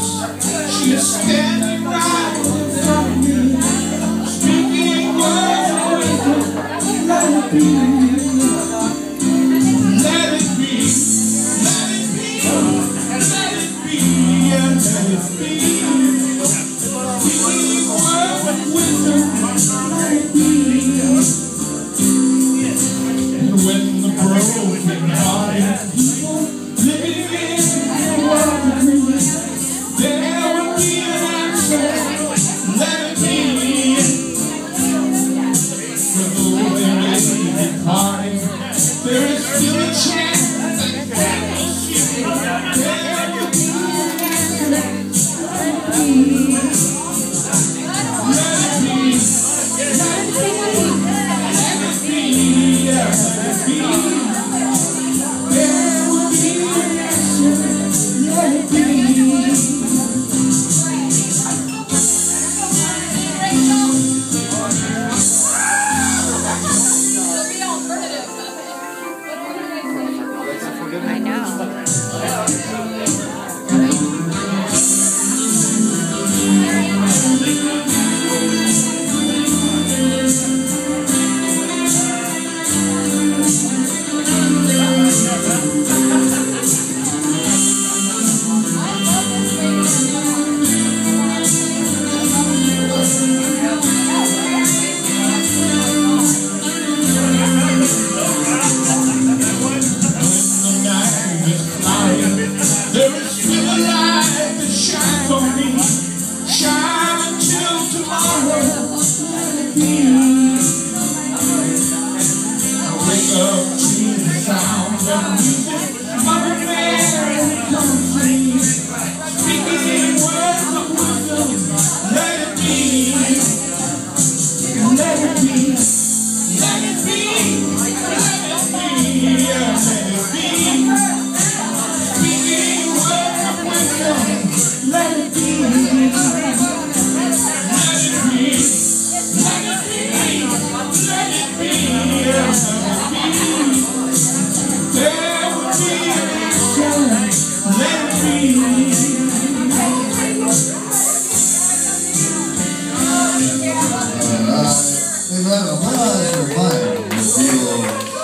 She's standing right in front of me, speaking words. Yeah. wake up sound Speaking words of wisdom, let it be. Let it be. Let it be. Let it be. Speaking words of wisdom, let it be. round of applause for Byron